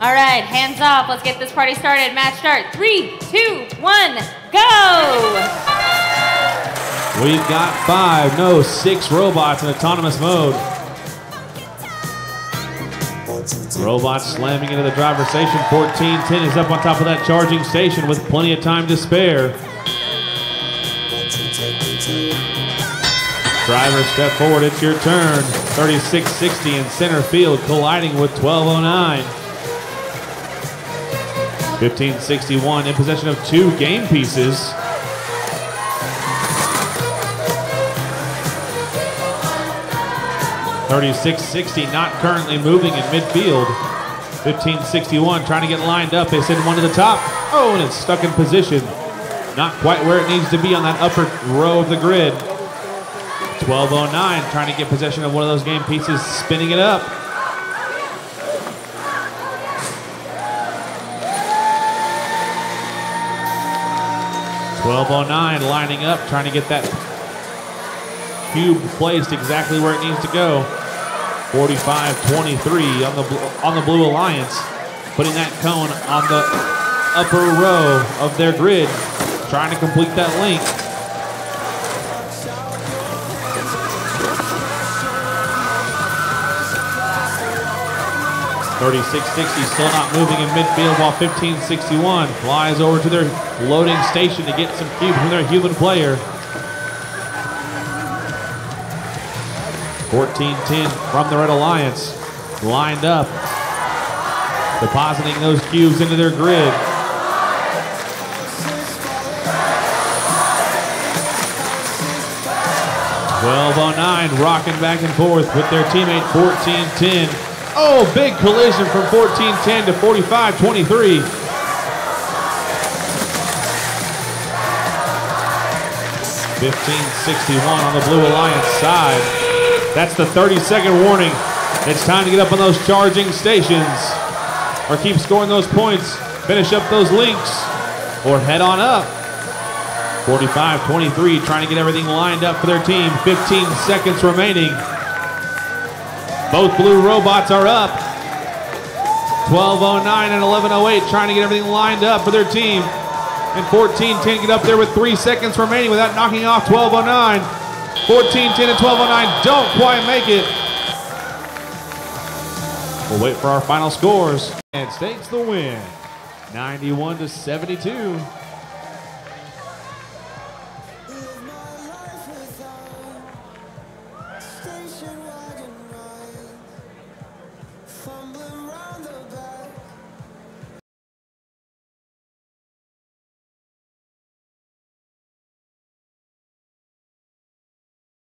All right, hands off. Let's get this party started. Match start. Three, two, one, go! We've got five, no, six robots in autonomous mode. Robots slamming into the driver's station. 1410 is up on top of that charging station with plenty of time to spare. Driver, step forward, it's your turn. 3660 in center field, colliding with 1209. 1561 in possession of two game pieces. Thirty-six sixty, not currently moving in midfield. Fifteen sixty-one, trying to get lined up. They send one to the top. Oh, and it's stuck in position. Not quite where it needs to be on that upper row of the grid. 1209, trying to get possession of one of those game pieces, spinning it up. 1209 lining up, trying to get that cube placed exactly where it needs to go. 45-23 on the on the Blue Alliance, putting that cone on the upper row of their grid, trying to complete that link. 3660 still not moving in midfield while 1561 flies over to their loading station to get some cubes from their human player. 1410 from the Red Alliance lined up, depositing those cubes into their grid. Twelve oh nine, rocking back and forth with their teammate 1410. Oh, big collision from 14-10 to 45-23. Fifteen sixty-one on the Blue Alliance side. That's the 30-second warning. It's time to get up on those charging stations, or keep scoring those points, finish up those links, or head on up. 45-23, trying to get everything lined up for their team. 15 seconds remaining. Both blue robots are up. 12.09 and 11.08 trying to get everything lined up for their team. And 14.10 get up there with three seconds remaining without knocking off 12.09. 14.10 and 12.09 don't quite make it. We'll wait for our final scores. And States the win, 91 to 72.